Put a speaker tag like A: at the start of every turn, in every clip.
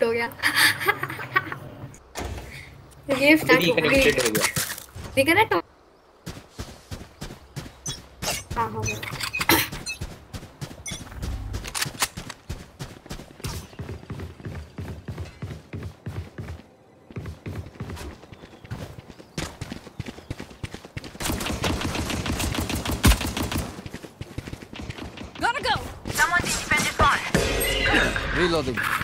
A: Disconnect हो गया। Game start हो गई।
B: हो
A: रिकनेक्ट हो हाँ हो। गया.
C: Reloading.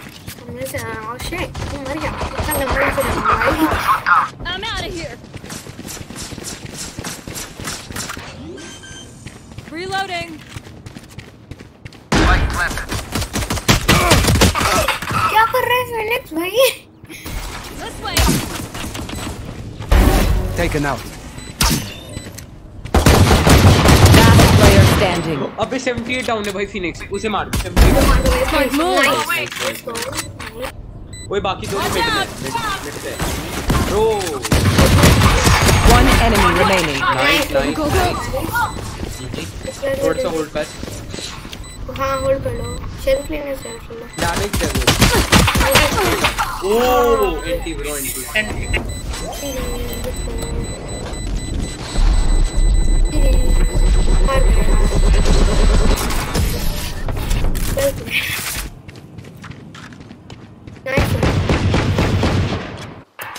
C: Taken out.
D: Last player standing.
B: अबे 78 डाउन है भाई फिनिक्स उसे मार दो 78
A: Nice,
E: move.
A: nice, let's go.
B: ओए बाकी दोनों मिड में मिड मिड पे bro
D: One enemy remaining.
E: Nice nice.
B: थोड़ा सा होल्ड कर
A: हाँ होल्ड कर लो शेल्फ लेने शेल्फ लो
B: डैमेज दे दो ओ एंटी ब्रो एंटी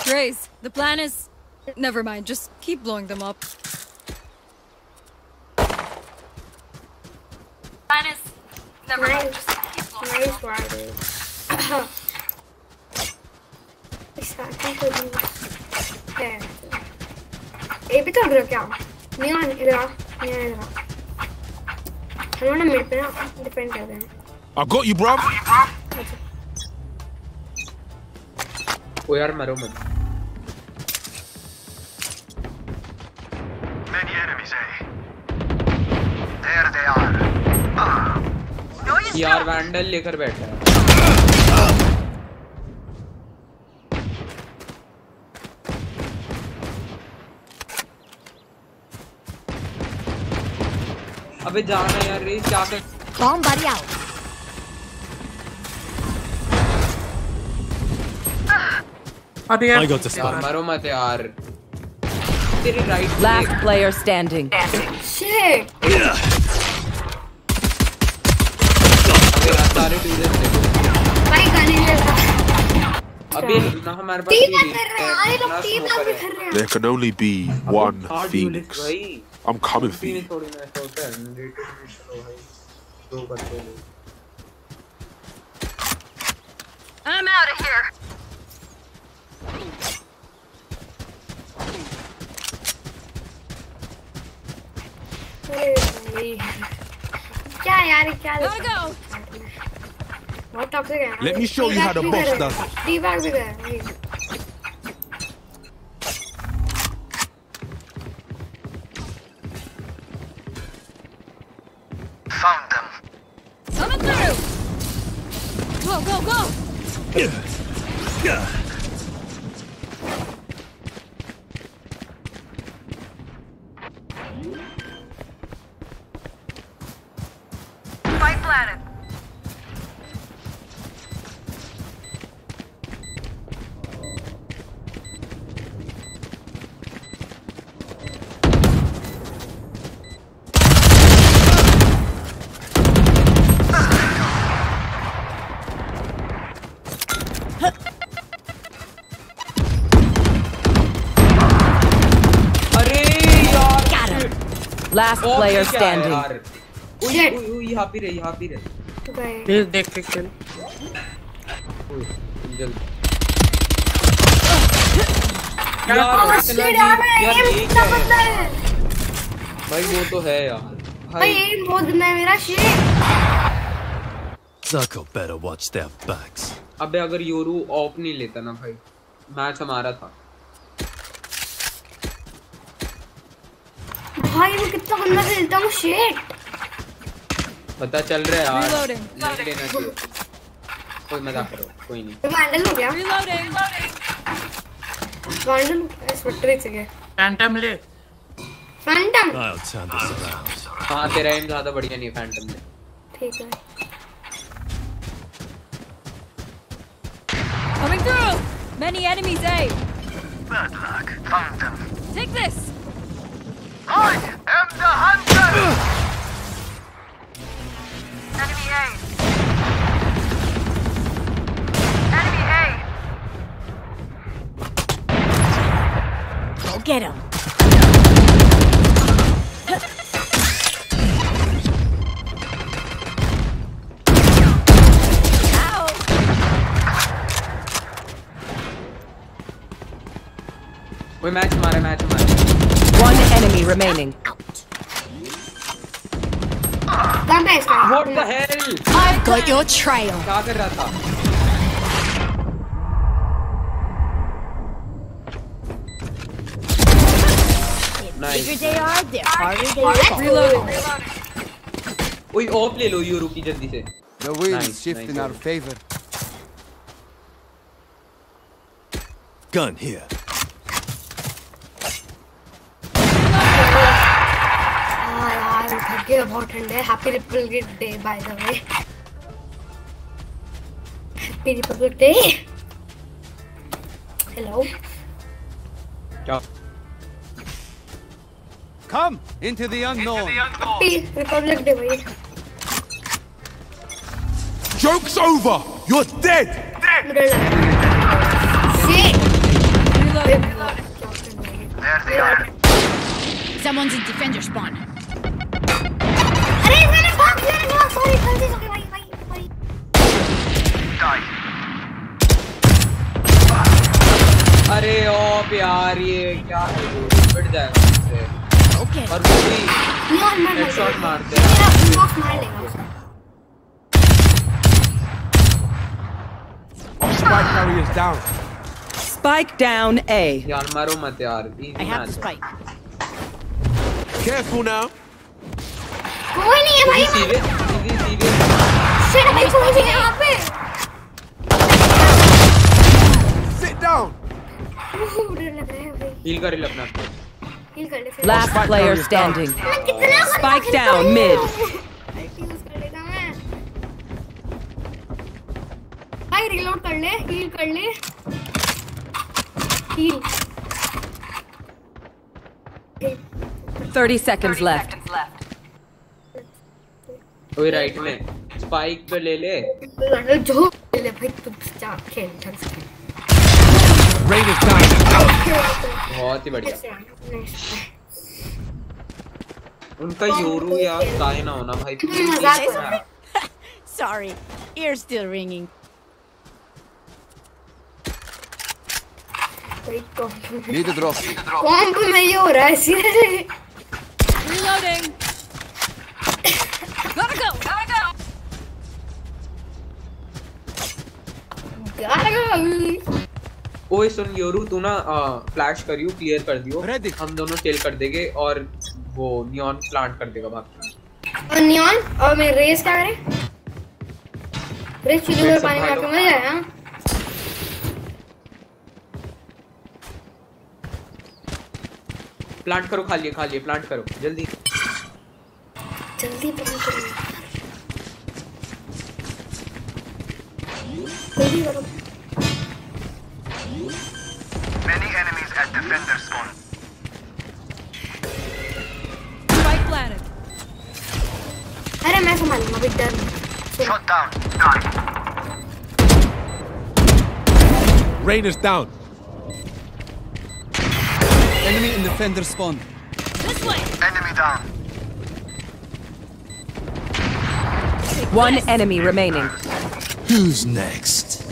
E: Grace, the plan is... Never mind, just keep blowing them up.
F: Plan is... Never nice. mind,
A: just keep blowing nice them up. Nice There. Hey, bir dur bırak ya. आ इधर आ नहीं इधर आ हम लोग ना मिड पे ना डिफेंड कर रहे हैं
G: I got you, bruv.
B: ओ यार मरो मत
F: Many enemies, eh? There they are. Ah.
B: यार वैंडल लेकर बैठा है अबे जाना यार रे क्या कर
E: Bomb buddy out.
G: I got the
B: यार मरो मत यार तेरी right
D: Last player standing.
A: shit
B: अबे यार सारे टूरिस्ट देखो
A: भाई गन ले
B: अबे ना हमारे पास
A: टीम कर रहे हैं अरे लोग टीम
B: है।
A: कर रहे हैं
G: There can only be one Phoenix.
B: भाई
G: I'm coming for
B: तीन
G: you.
B: थोड़ी ना ऐसा होता है रेटेड मिशन हो भाई दो बंदे लोग
F: I'm out of here.
A: अरे भाई क्या यार ये क्या
E: Gotta go.
A: बहुत टॉक्सिक है
G: Let me show you how the boss does
E: Go go go.
D: Player standing.
A: Shit.
B: ओए ओए यहाँ पे रहे यहाँ पे रहे।
A: भाई
H: देख देख चल
B: जल्दी। यार इतना है। वो तो है यार।
A: भाई।
B: भाई
A: एम बहुत गंदा है मेरा shit
I: better watch their backs.
B: अबे अगर योरू ऑफ़ नहीं लेता ना भाई मैच हमारा था।
A: भाई मैं कितना गंदा खेलता हूँ shit
B: पता चल रहा है यार. नहीं लेना चाहिए कोई मज़ाक करो कोई नहीं
A: तो वैंडल हो गया. वैंडल स्पेक्टर से गया
H: फैंटम ले
A: फैंटम.
B: हाँ तेरा एम ज़्यादा बढ़िया नहीं है फैंटम में
A: ठीक है
E: through! Many enemies, eh?
F: Bad luck. Found them.
E: Take this!
F: I am the hunter! Enemy Enemy
E: Go get him.
B: We match, Mara,
D: match enemy remaining.
A: Gun है इसका
B: what the hell
E: I've got your trail!
B: क्या कर रहा था nice
E: they are, the harder they fall. Reloading.
B: ओए of ले लो euro की जल्दी से
C: The wind's
B: Nice,
C: shift in
B: nice.
C: our favor.
I: Gun here.
A: talking important. in. Happy Republic Day, by the way. Happy Republic Day. Hello.
B: Yo.
C: Come into the unknown.
A: Into. Happy Republic Day.
G: Joke's over. You're dead.
F: Dead.
E: Someone's in defender spawn.
A: अरे मैंने भाग मैंने भाग sorry गलती से भाई भाई भाई
B: अरे ऑफ़ यार ये क्या है पिट जाएगा
E: Okay.
B: और वो भी हेडशॉट मारते हैं
A: मेरा नॉक मार लेगा उसका
C: Spike carriers down.
D: Spike down A.
B: यार मारो मत यार easy
E: I have the spike.
G: Careful now.
A: कोई नहीं है भाई
B: serious easy serious
A: शिट भाई कोई नहीं है यहाँ पे
G: Sit down.
A: डर लग रहा है भाई
B: हील कर ले अपना
A: हील कर ले
D: mid.
A: यूज़ कर लेता मैं कर ले हील कर ले हील
D: 30 seconds left.
B: ओए राइट में स्पाइक पे ले ले
A: जो ले ले भाई तुम जा खेल ढंग से
C: Rain is down.
B: बहुत ही बढ़िया उनका योरू यार काहे ना होना भाई
E: still ringing.
A: भाई कॉम्प
C: Need a drop.
A: ये हो रहा है seriously
E: Reloading. Gotta go. Gotta go.
A: गाना
B: ओए सुन योरू तू ना फ्लैश करियो क्लियर कर दियो. हम दोनों किल कर देंगे और वो नियॉन प्लांट कर देगा बाकी
A: और नियॉन और मैं रेस क्या करें? रेस चूल्हे में पानी में रखूँगा जाए हाँ
B: प्लांट करो खाली खाली प्लांट करो जल्दी।
G: Rain is down.
C: Enemy in defender spawn.
E: This way.
F: Enemy down.
D: One enemy remaining.
I: Who's next?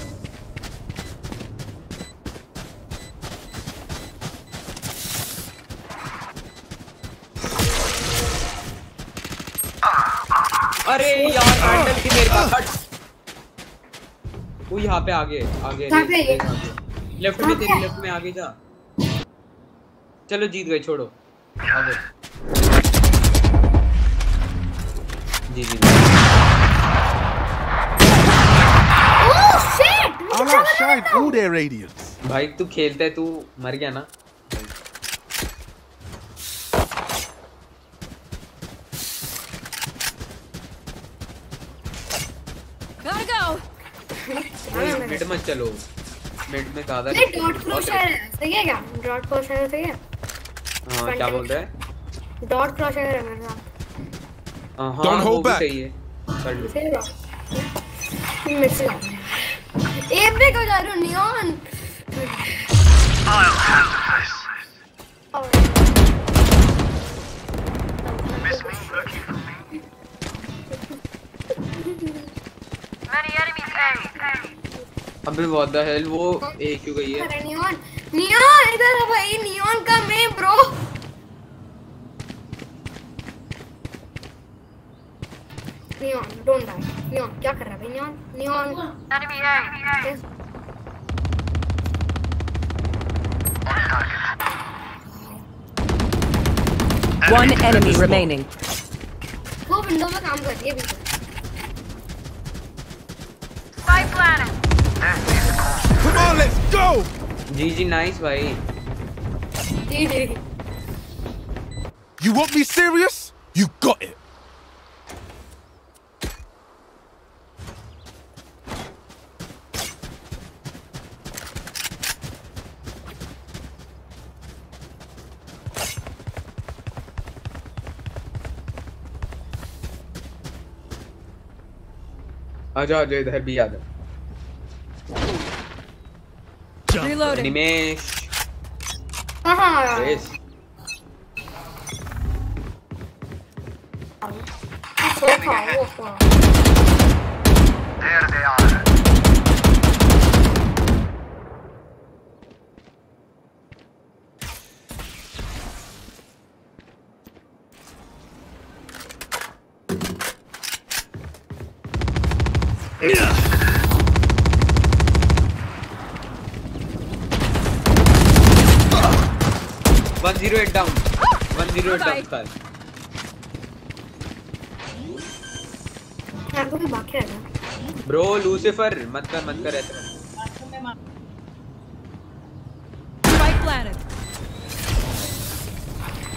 B: अरे यार हैंडल की मेरे पास हट वो यहाँ पे आगे आगे? लेफ़्ट में तेरी लेफ़्ट में आगे जा। चलो जीत गए छोड़ो। आगे।
A: G
G: G. Oh shit their radiance.
B: भाई तू खेलता है तू मर गया ना
E: Gotta go.
B: मिड मत चलो। मिड में ज़्यादा
A: नहीं डॉट क्रॉसर है सही है क्या? डॉट क्रॉसर सही है?
B: हाँ क्या बोल रहा है?
A: डॉट क्रॉसर है मेरे साथ।
B: हाँ वो
G: hold
B: भी सही है। कर लो
A: सही से ए पे को जा रहा हूँ Neon
F: I'll handle this. Miss me? Looking for me. Many enemies A.
B: अबे व्हाट द हेल वो ए क्यों गई है
A: अरे नियॉन नियॉन इधर है भाई नियॉन का मैं bro Neon don't die Neon क्या कर रहा है
F: Neon Neon.
A: Yes.
F: On target.
D: One enemy remaining.
A: वो विंडो में काम कर रही है बिल्कुल
F: Spy planet. This is cool.
G: Come on, let's go!
B: G G nice भाई
A: G G
G: You want me serious? You got it.
B: आजा आजा इधर भी आ जा
E: Reloading.
B: निमेश
A: हाँ down. Reloading. Animesh.
F: There they are.
B: Yeah. Zero eight down one zero
A: eight down बाकी रह
B: bro Lucifer मत कर मत कर ऐसा
E: Spike planted.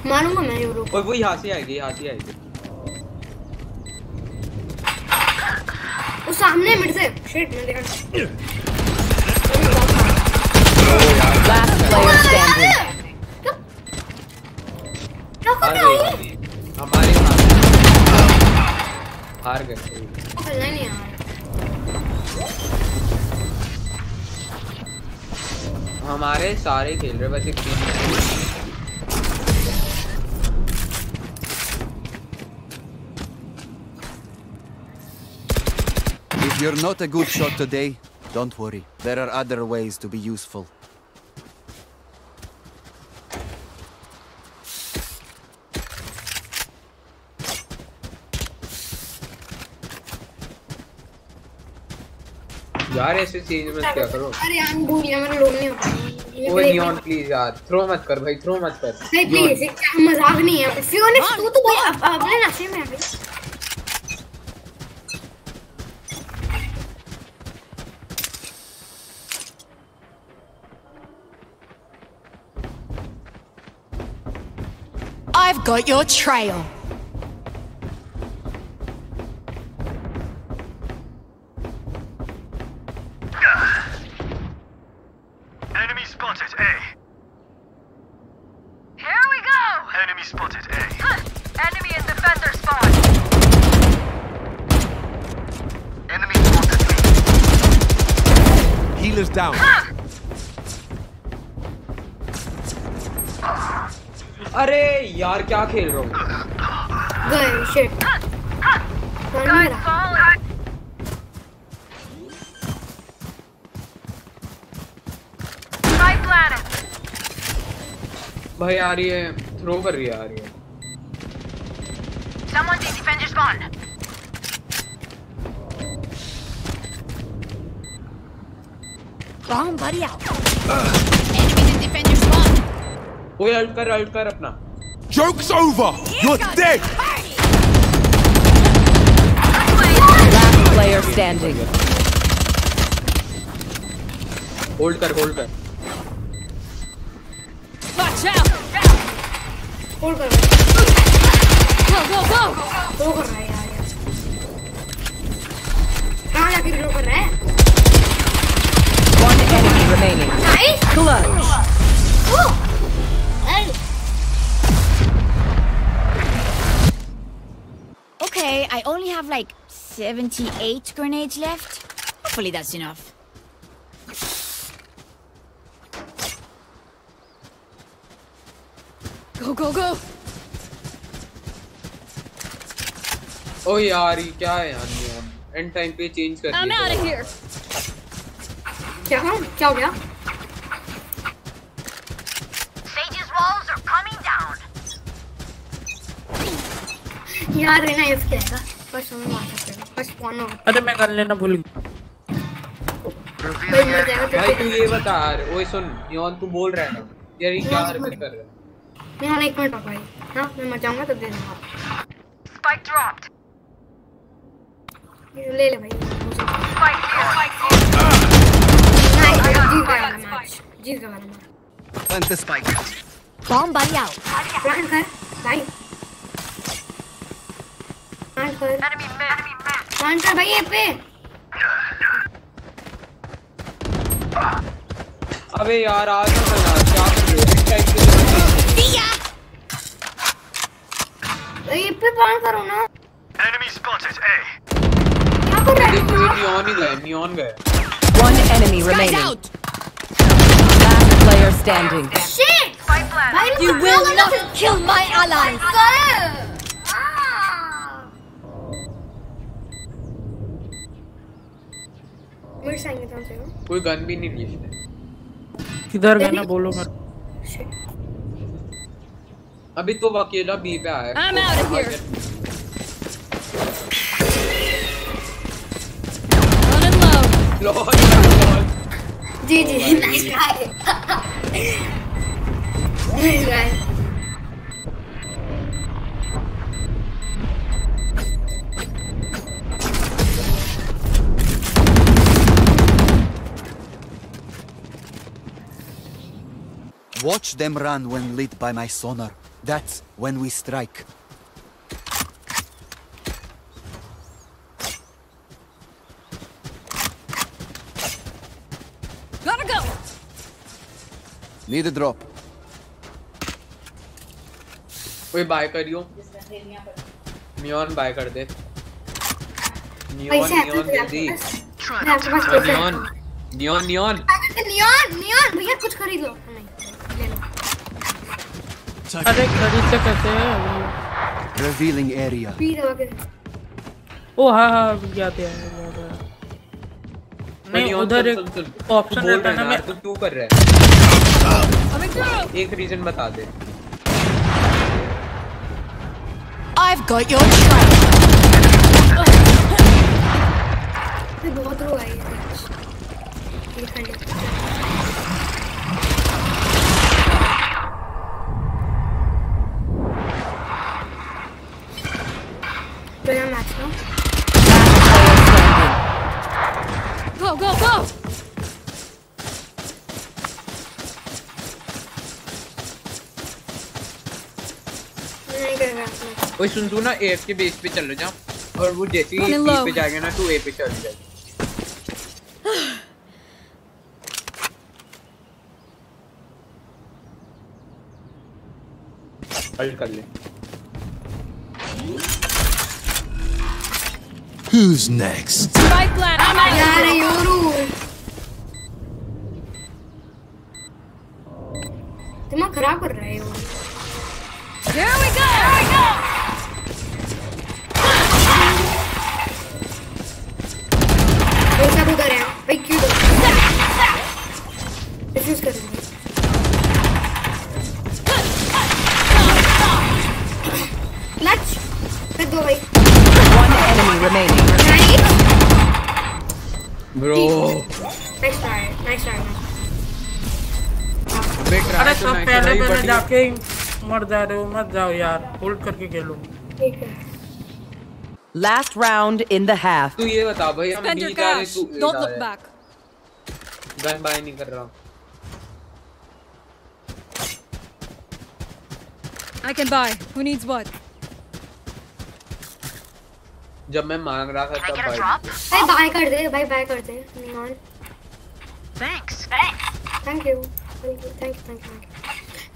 A: मारूँगा मैं यूरो।
B: ओए वो यहाँ से आएगी यहाँ से आएगी।
A: वो सामने मिड से। शिट मैं देखा.
B: हार गए हमारे हाथ हार गए
A: नहीं
B: हमारे सारे खेल रहे बस एक team
C: If you're not a good shot today, don't worry. There are other ways to be useful.
B: यार ऐसे चेंज मत क्या करो?
A: अरे यार भूल गया मैंने लोड नहीं होता
B: ओए नियॉन प्लीज़ यार। थ्रो मत कर भाई थ्रो मत कर।
A: नहीं प्लीज़ क्या मज़ाक नहीं है। फियोनिक्स तू तो भाई अब अपने नशे में है
E: I've got your trail.
B: क्या खेल रहा हूँ
A: गए शिट.
F: Spy planet.
B: भाई आ रही है थ्रो कर रही है आ रही है
F: Someone's in defender spawn.
E: Bomb buddy out. Enemies in defender spawn.
B: ओए अल्ट कर अल्ट कर अपना
G: Joke's over! You're dead!
D: Last player standing.
B: Hold कर होल्ड कर
E: Watch out.
A: होल्ड कर
E: Go, go, go.
A: वो कर रहा है यार यार कहाँ जाके ड्रॉ कर रहा है
D: One enemy remaining. Clutch.
A: Hey.
H: I only have like 78 grenades left. Hopefully that's enough.
E: Go, go, go!
B: ओ यार ये क्या है यार नियॉन एंड टाइम पे चेंज कर
E: I'm out of here!
A: क्या हुआ क्या हो गया यार है ना इसके आएगा फ़र्स्ट हमें मार सकते हैं फ़र्स्ट वन हो
J: अरे मैं कर लेना भूल गया।
A: भाई तो
B: तू ये बता ओए सुन नियॉन तू बोल रहा है ना। यार ये क्या हरकत कर रहा है?
A: नहीं हाँ एक मिनट रुक भाई। हाँ मैं मर जाऊँगा तब दे दूँगा।
F: Spike dropped.
A: ये ले ले भाई।
F: Here.
A: नाइस जीत गया मैच। जीत गया
C: match. The spike.
H: Bomb buddy out.
A: Plan कर। भाई प्लान कर. प्लान कर भाई पे
B: अबे यार आज ना क्या हो
A: ये पे प्लान करो ना
F: Enemy spotted. A.
A: क्या कर रहा है
B: नियॉन ही गए नियॉन गए
D: One enemy
E: Guys
D: remaining.
E: out!
D: Last player standing.
A: Shit! भाई
H: You will not kill my allies.
A: में से हो
B: कोई गन भी नहीं ली इसने।
J: किधर गया ना बोलो मत।
B: अभी तो वो अकेला बी पे आया है।
E: I'm out of here.
A: G G nice guy nice guy
C: Watch them run when lit by my sonar. That's when we strike.
E: Gotta go!
C: Need a drop.
B: कोई बाय करियो नियॉन बाय कर दे neon
A: पैसे
B: neon
A: हैं
B: जल्दी
A: मैं आपके पास पैसे
B: Neon Neon Neon
A: Neon Neon भैया कुछ खरीद लो नहीं ले लो
J: अरे खरीद से कैसे है अभी?
C: Revealing area.
A: पी दवा के
J: ओ हाँ हाँ याद है याद है नहीं उधर एक। ऑप्शन रहता है ना मैं
B: क्यों कर रहा है! एक रीजन बता दे
H: I've got your trail.
A: बहुत रो आई है
D: Player standing.
E: Go, go, go!
A: मैं
B: ओए सुन तू ना ए के बेस पे चल जा और वो जैसे ही बी. पे जाएगा ना तू ए पे चल जाए अल्ट कर ले
I: Who's next?
E: Spike plant! I'm out!
A: यार योरू दिमाग खराब कर रहा है Yoru
E: Here we go! Here we go!
A: ही
J: मर जा रहे हो मत जाओ यार होल्ड करके खेलो
A: ठीक है
D: Last round in the half.
B: तू ये बता भाई हम बी जा रहे. तू
E: Don't
B: जा
E: look back.
B: गन बाय नहीं कर रहा
E: I can buy. Who needs what?
B: जब मैं मांग रहा था तब भाई
A: भाई बाय कर दे भाई बाय कर दे
F: Thanks.
A: Thank you thank you thank you thank you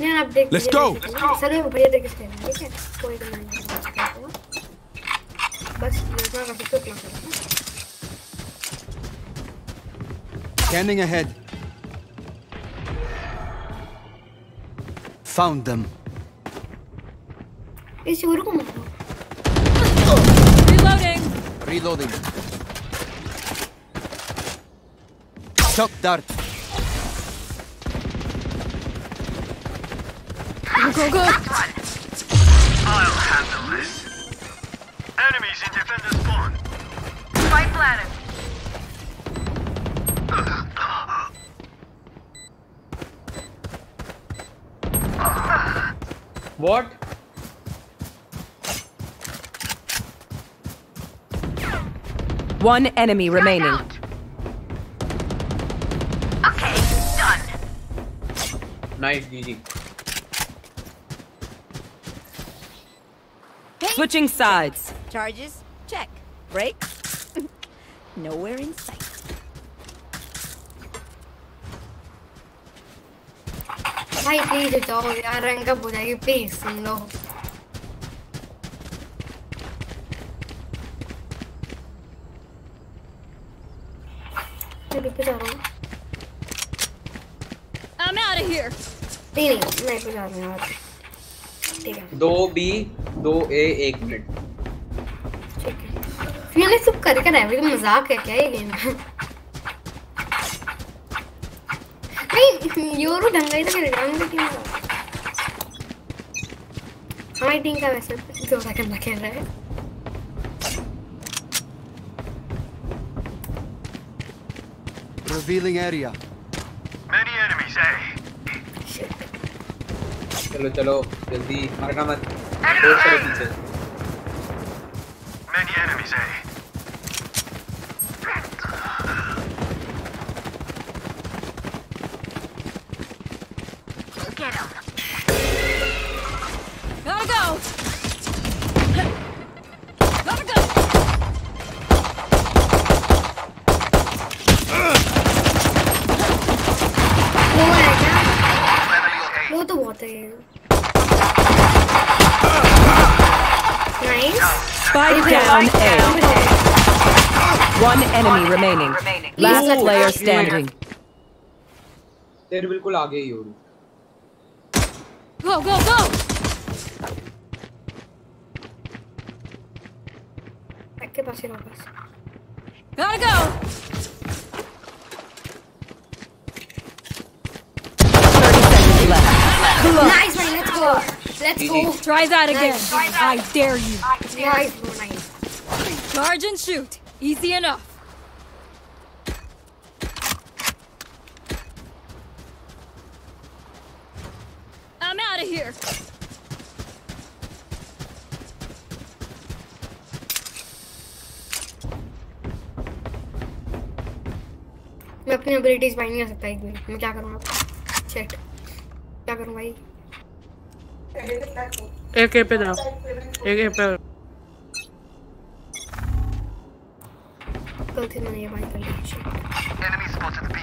A: नहीं आप देख
G: Let's
A: लीजिए,
G: go.
A: देख लीजिए। सर ये बढ़िया तरीके से खेलना ठीक है कोई डिमांड नहीं है बस जितना कर सकते हो उतना करो
C: Scanning ahead. Found them.
A: इस योरू को मारो
E: Reloading.
C: Reloading. Shock dart.
E: Go, go.
F: I'll handle this. Enemies in defender spawn. Spike planted.
B: What?
D: One enemy remaining.
F: Okay, done.
B: Nice, GG.
D: Switching sides.
H: Charges? Check. Brakes? Nowhere in sight.
A: I need it all. I Hai finito, arranca pure, che pensano.
E: I'm out of here.
A: Bene, non è così,
B: दो B दो ए एक minute.
A: मैंने सब कर कर है मज़ाक है क्या ये गेम नहीं यूरो ढंग से खेलेगा हमारी टीम का हमारी टीम का वैसे दो सेकंड खेल रहा। है
C: Revealing area.
F: Many enemies, eh?
B: चलो चलो। जल्दी मरना मत। पीछे।
F: Enemies, eh?
D: One enemy remaining. Last player standing.
B: तेरे बिल्कुल आगे ही हो
E: Go, go, go.
A: के पास ही रहो बस
E: Gotta go.
D: 30 seconds left.
A: Nice भाई let's go let's go
E: Try that again.
A: Nice.
E: I dare you.
A: Nice bro nice
E: Charge and shoot. Easy enough. I'm out of here.
A: मैं अपनी abilities bind नहीं कर सकता एक मिनट मैं क्या करूँ अब चेक क्या करूँ भाई?
J: एक ए पे जाओ। एक ए पे
A: गलती से मैंने ये बाइंड कर ली shit.
F: Enemy spotted B.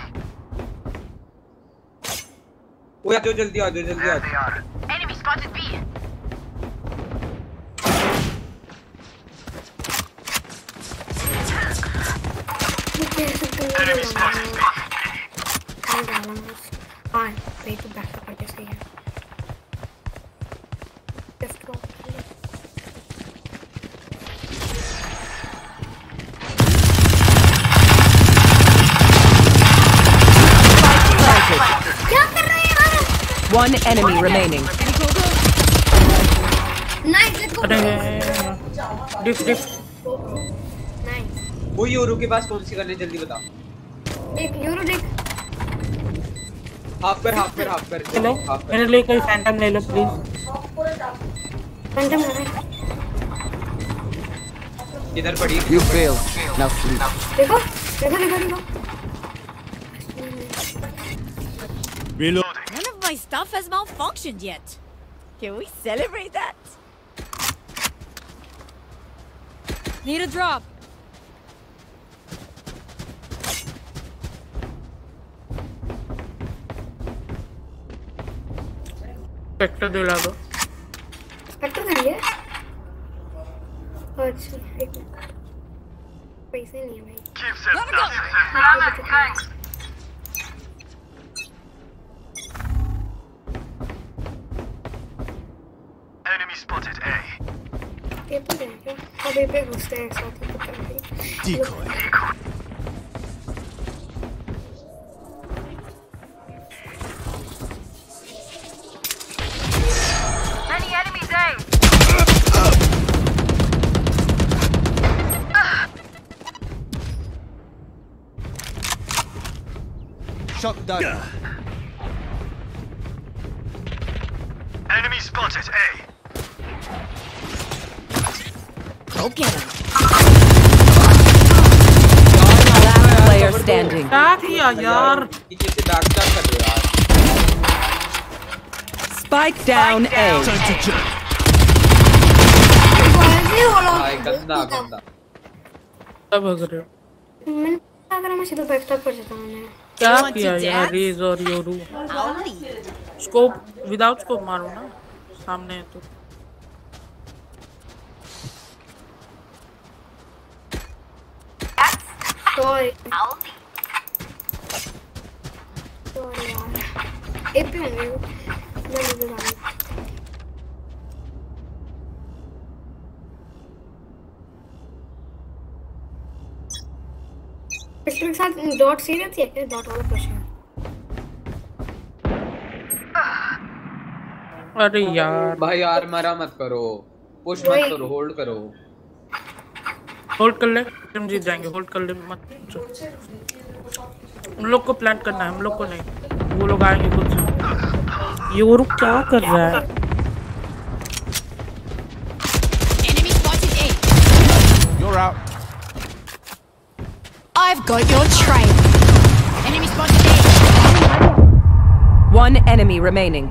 B: वो आ जाओ जल्दी आ जाओ जल्दी आ
F: There they
B: जाओ
F: are. Enemy spotted B.
A: मैं कैसे
F: Enemy spotted
A: करूँ
F: B.
A: कहाँ जा रहा हूँ हाँ भाई तू बैक करके सही है लेफ्ट
D: One enemy remaining.
J: अरे डिफ डिफ
B: वो यूरो के पास कौन सी करने जल्दी बता
A: देख यूरो देख।
B: हाफ़ कर हाफ़ कर हाफ़ कर।
J: चलो मेरे लिए कोई फैंटम ले लो प्लीज़
A: फैंटम है।
B: इधर पड़ी।
C: You failed. Now sleep.
A: देखो देखो देखो देखो।
H: my stuff has malfunctioned yet. Can we celebrate that?
E: Need a drop.
A: Spectre de là-bas. Spectre de Oh, it's right. Wait,
F: it's in here, thanks. spotted A.
A: Yeah, put it in. I'll be a bit on stairs, so I'll put the gun
G: Decoy. Decoy.
F: Many enemies A.
H: Go get him.
D: Last player standing.
J: क्या किया यार
B: पीछे से back कर रहे हो
D: Spike down A.
G: Time to jump.
A: ऐसे हो लो
B: गंदा गंदा
J: सब भग रहे हो
A: मैंने अगर मैं सीधा बैक कर देता हूँ
J: क्या किया
H: to
J: यार? रेज और योरू स्कोप विदाउट स्कोप मारो ना सामने है तो
A: सॉरी सॉरी यार एक भी होंगे मैं मुझे जाने पिस्टल के साथ डॉट सी रहती है क्या डॉट वाला प्रश्न
J: अरे यार।
B: भाई यार मरा मत करो। पुश मत करो होल्ड करो।
J: होल्ड कर ले हम जीत जाएँगे होल्ड कर ले मत। हम लोग को प्लान करना है हम लोग को नहीं वो लोग आएँगे खुद से योरू क्या कर रहा है
H: Enemy spotted A.
G: You're out.
H: I've got your trail. Enemy spotted A.
D: One enemy remaining.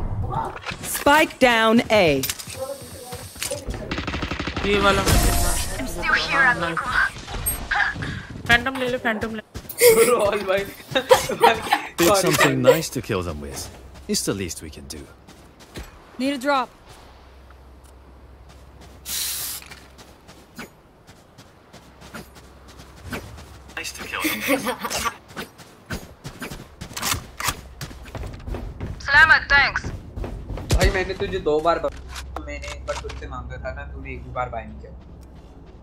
D: Spike down A.
J: ये वाला मैं फैंटम ले ले फैंटम ले
B: रोल भाई
I: Pick something nice to kill them with. It's the least we can do.
E: Need a drop.
I: Nice to kill them.
F: Salamat, thanks.
B: भाई मैंने तुझे दो बार बता- मैंने एक बार तुझसे मांगा था ना तूने एक भी बार बाय नहीं किया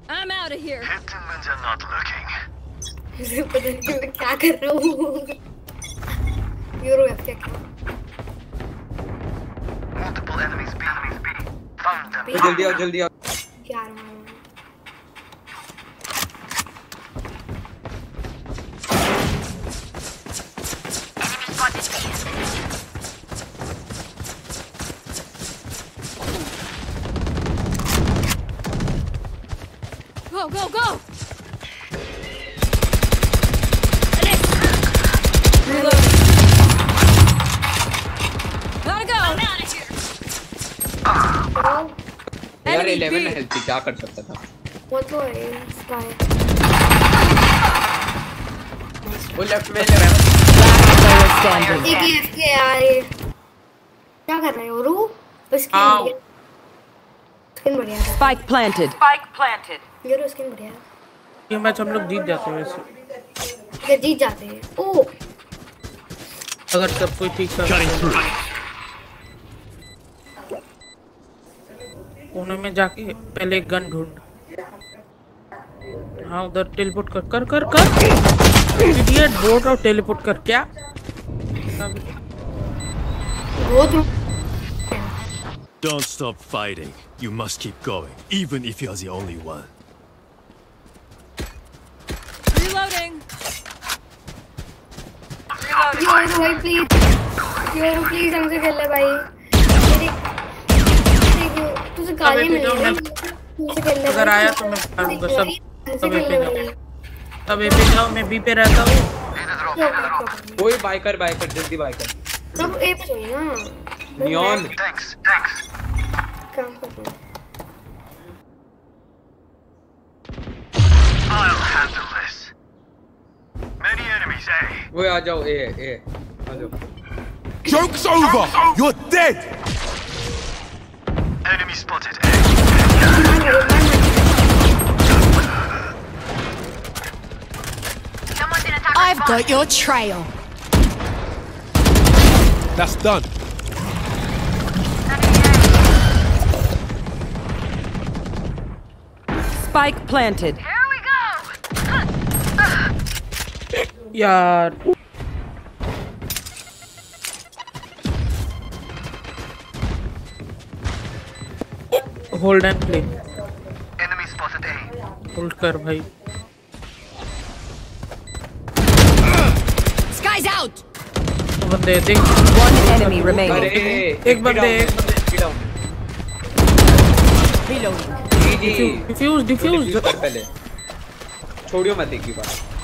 E: I'm out of here.
F: Hitting when they're not looking.
A: मुझे पता नहीं मैं क्या कर रहा हूँ यूरो है क्या क्या
F: Multiple enemies B. Enemies B. Found them.
B: तो जल्दी आओ जल्दी आओ
A: क्या
B: कर सकता था?
A: वो तो है स्काई
B: वो लेफ़्ट में लेफ़्ट
D: Player standing.
A: एक ही एफ़ यार ये क्या कर रहे हो रू?
J: आओ।
A: स्किन स्किन बढ़िया है।
D: Spike planted.
A: यूरो स्किन बढ़िया है।
J: ये मैच हम लोग जीत जाते हैं वैसे।
A: ये जीत जाते हैं। ओ!
J: अगर सब कोई ठीक कर कोने में जाके पहले एक गन ढूंढ हाँ उधर टेलीपोर्ट कर कर कर कर इडियट रहा हूँ टेलीपोर्ट कर क्या
I: Don't stop fighting. You must keep going, even if you're the only one.
E: Reloading!
A: Reloading. Yoru भाई प्लीज़ यूरो प्लीज़ हमसे खेल ले भाई देखिए तुझे गाली मिल
J: तो
A: मुझे ले
J: अगर आया तो मैं मारूँगा सब सब ए पे जाओ। अब ए पे जाओ मैं बी पे रहता हूँ?
B: कोई बाय कर बाय कर जल्दी बाय कर
A: सब ए पे चाहिए ना
B: नियॉन
F: Thanks. Thanks.
A: काम कर
F: I'll handle this. Many enemies A.
B: वो आ जाओ ए ए आ जाओ
G: Joke's over! You're dead!
F: Enemy spotted.
H: I've got your trail.
G: That's done.
D: Spike planted.
F: Here we go.
J: Yard.
F: Hold and play.
J: Hold कर भाई।
H: Sky's out.
J: बंदे देख।
D: One enemy remaining.
J: एक बंदे।
B: जी
J: diffuse diffuse
B: diffuse पहले। छोड़ियो मत एक ही बार।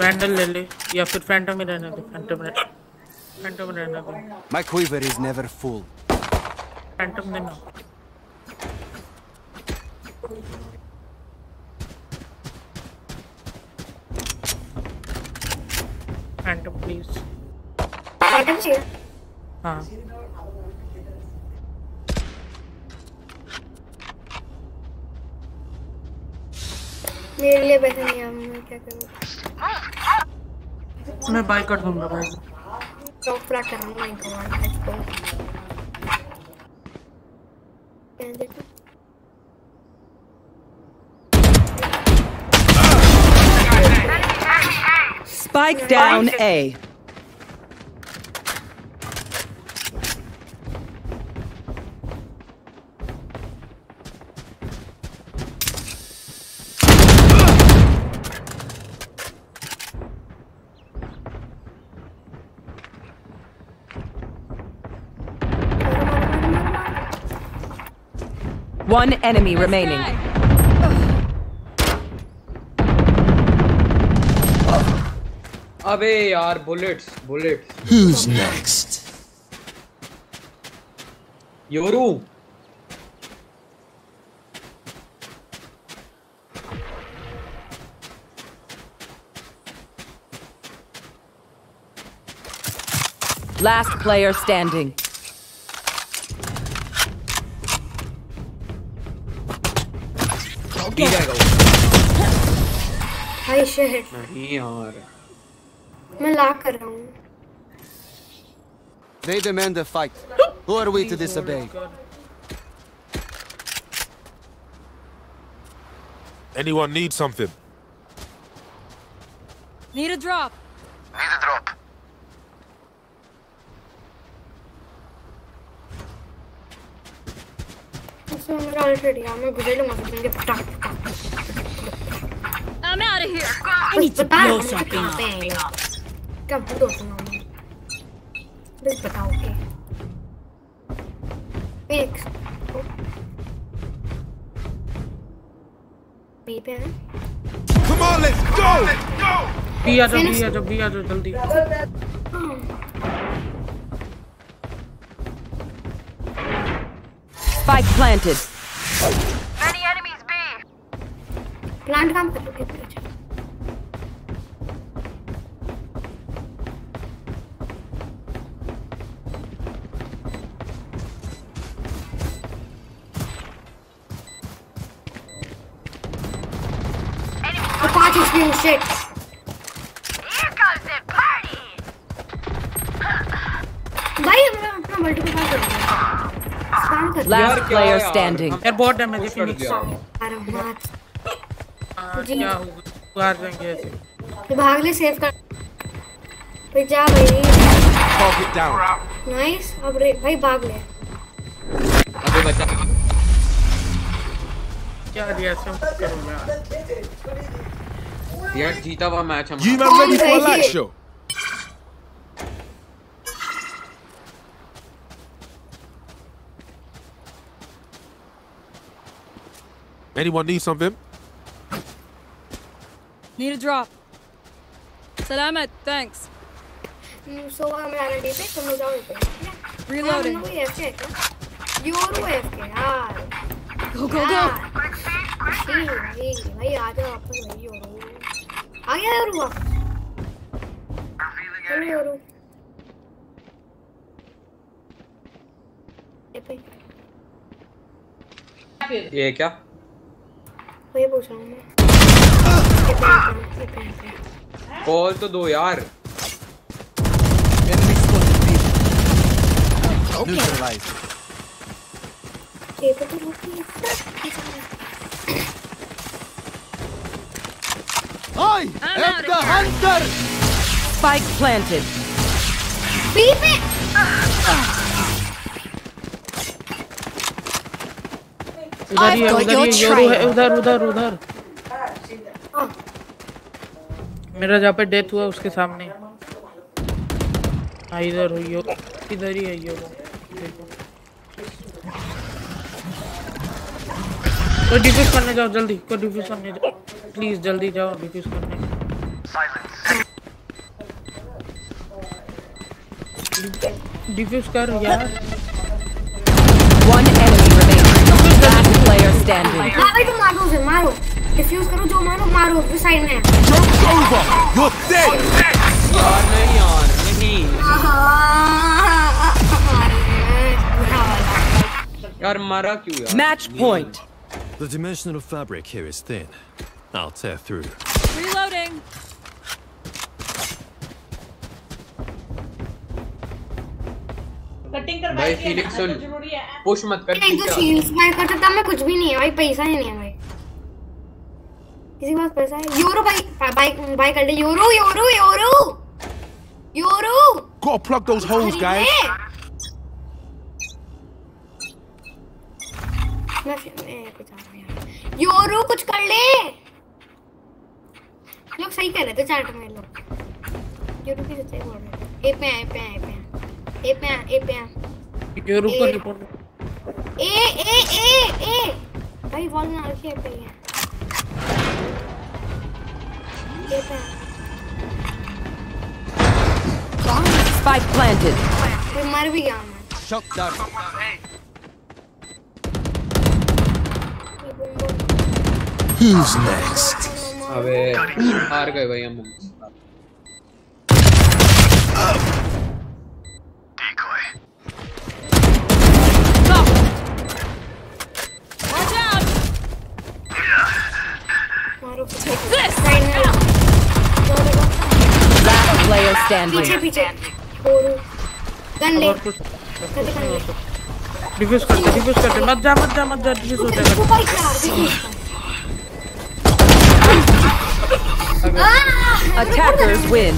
J: वैंडल ले ले या फिर फैंटम में रहने दे फैंटम में फैंटम में रहने दे।
C: My quiver is never full.
J: Phantom देना फैंटम प्लीज़
A: आइटम चाहिए
J: हाँ।
A: मेरे लिए पैसे नहीं है मैं क्या करूँ?
J: मैं बाय कर दूँगा भाई
A: चौपड़ा कर रहा हूँ मैं कमांड इसको क्या देखो?
D: Spike down A. One enemy remaining.
B: अबे यार bullets bullets
I: Who's next?
B: Yoru
D: Last player standing.
B: P जाएगा वो
A: हाय शिट
B: नहीं यार
A: मैं ला कर रहा हूँ
C: They demand a fight. Who are we to disobey?
G: Anyone need something?
E: Need a drop.
F: Need a drop.
A: इसमें मेरा ऑलरेडी है मैं गुजर लूंगा
E: out of here.
H: I need to
A: बता
H: blow
A: मुझे
H: something
A: कहाँ
H: up.
A: पे है ये? क्या बोल सुना बस बताओ के एक बी पे है
G: Come on, let's go!
J: B आ जाओ बी आ जाओ बी आ जाओ जल्दी
D: Spike planted.
F: Many enemies B.
A: Plant काम कर रहे थे shit.
F: Here comes the party.
A: भाई मैं अपना मल्टीपल कर हूँ। कर
D: Last player standing.
J: यार बहुत डैमेज है फिनिक्स
A: अरे मार
J: हाँ, क्या हार जाएँगे ऐसे।
A: तो भाग ले सेव कर। भाई जा भाई।
G: Target down.
A: नाइस अब भाई भाग ले।
B: अबे बचा
J: क्या रिएक्शन करूँगा
B: यार जीता हुआ मैच हम
G: You man ready for a light
A: Hey.
G: show? Anyone need something?
E: Need a drop. Salamat, thanks.
A: सो हम आना डी पे तुम लोग जाओ पे
E: Reloading.
A: हाँ, ये ऐसे है क्या यूरो है के यार
E: Go, go, go.
A: भाई भाई भाई आ जाओ वापस भाई यूरो आ गया अरे और ये
B: क्या
A: वही पूछ रहा हूँ मैं ये पे, ये पे, ये पे, ये पे।
B: कॉल तो दो यार
C: Enemy spotted B. Neutralized.
A: ये पे तो रुकी है।
C: I am the hunter!
D: Spike planted.
A: B पे
J: उधर ही उधर ही है, है उधर उधर उधर। मेरा जहाँ पे डेथ हुआ उसके सामने। हाँ इधर हो। यो इधर ही है योरो देखो। कोई डिफ्यूज करने जाओ जल्दी। कोई डिफ्यूज करने जाओ। प्लीज़ जल्दी जाओ डिफ्यूज करने डिफ्यूज कर यार
D: enemy remaining. Last player standing.
A: हाँ भाई तुम मारो उसे मारो डिफ्यूज करो जो मारो मारो वो साइड में है
G: Joke's over! You're dead!
B: यार नहीं यार नहीं यार मारा क्यों यार
D: Match point.
I: The dimensional fabric here is thin. I'll tear through.
E: Reloading.
B: भाई फीनिक्स सुन पुश मत कर
A: नहीं तो शील्ड्स मैं कर सकता मैं कुछ भी नहीं है भाई पैसा ही नहीं है भाई। किसी के पास पैसा है? यूरो भाई बाइक बाइक कर ले Yoru Yoru Yoru! Yoru!
G: Gotta plug those holes, guys.
A: मैं मैं कुछ आ रहा हूँ यार। यूरो कुछ कर ले। लोग सही कह रहे थे चैट में लोग की सच्चाई बोल रहे थे ए पे आ, ए पे आ, ए पे आ, ए पे आ, ए पे आ।
J: योरो को
A: ए।
J: रिपोर्ट
A: ए ए ए ए भाई वॉल में रखी है पे ही ए पे
D: Spike planted.
A: मैं
C: Shot down.
G: Who's next?
B: अबे हार गए भाई हम
F: Decoy.
E: Watch out!
A: मारो साइड में
D: Last player standing.
A: पीछे पीछे गन ले
J: और कुछ
A: कभी
J: डिफ्यूज करते डिफ्यूज करते मत जा मत जा मत जा डिफ्यूज हो जाएगा
D: Attackers win.